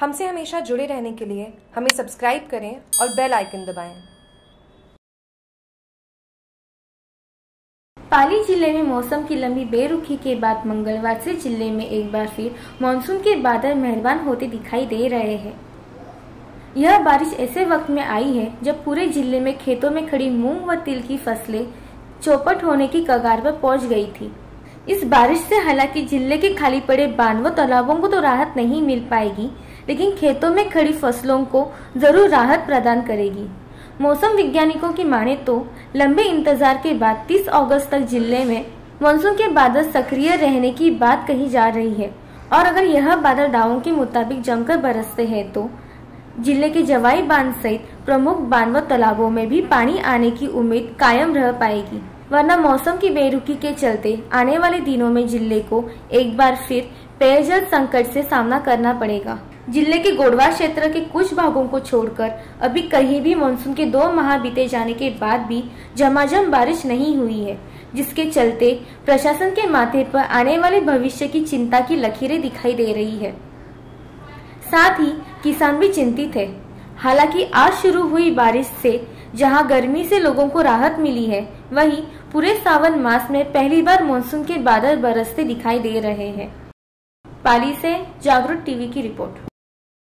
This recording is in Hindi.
हमसे हमेशा जुड़े रहने के लिए हमें सब्सक्राइब करें और बेल आइकन दबाएँ। पाली ज़िले में मौसम की लंबी बेरुखी के बाद मंगलवार से ज़िले में एक बार फिर मानसून के बादल मेहरबान होते दिखाई दे रहे हैं यह बारिश ऐसे वक्त में आई है जब पूरे ज़िले में खेतों में खड़ी मूंग व तिल की फ़सलें चौपट होने की कगार पर पहुँच गई थी इस बारिश से हालाँकि ज़िले के खाली पड़े बाँध व तालाबों को तो राहत नहीं मिल पाएगी लेकिन खेतों में खड़ी फ़सलों को ज़रूर राहत प्रदान करेगी। मौसम वैज्ञानिकों की माने तो लंबे इंतज़ार के बाद 30 अगस्त तक ज़िले में मानसून के बादल सक्रिय रहने की बात कही जा रही है। और अगर यह बादल दावों के मुताबिक जमकर बरसते हैं तो ज़िले के जवाई बाँध सहित प्रमुख बाँध व तालाबों में भी पानी आने की उम्मीद कायम रह पाएगी। वरना मौसम की बेरुखी के चलते आने वाले दिनों में ज़िले को एक बार फिर पेयजल संकट से सामना करना पड़ेगा। ज़िले के गोडवा क्षेत्र के कुछ भागों को छोड़कर अभी कहीं भी मानसून के दो माह बीते जाने के बाद भी झमाझम बारिश नहीं हुई है, जिसके चलते प्रशासन के माथे पर आने वाले भविष्य की चिंता की लकीरें दिखाई दे रही है। साथ ही किसान भी चिंतित है। हालाँकि आज शुरू हुई बारिश से जहाँ गर्मी से लोगों को राहत मिली है, वहीं पूरे सावन मास में पहली बार मानसून के बादल बरसते दिखाई दे रहे हैं। पाली से जागरूक टीवी की रिपोर्ट।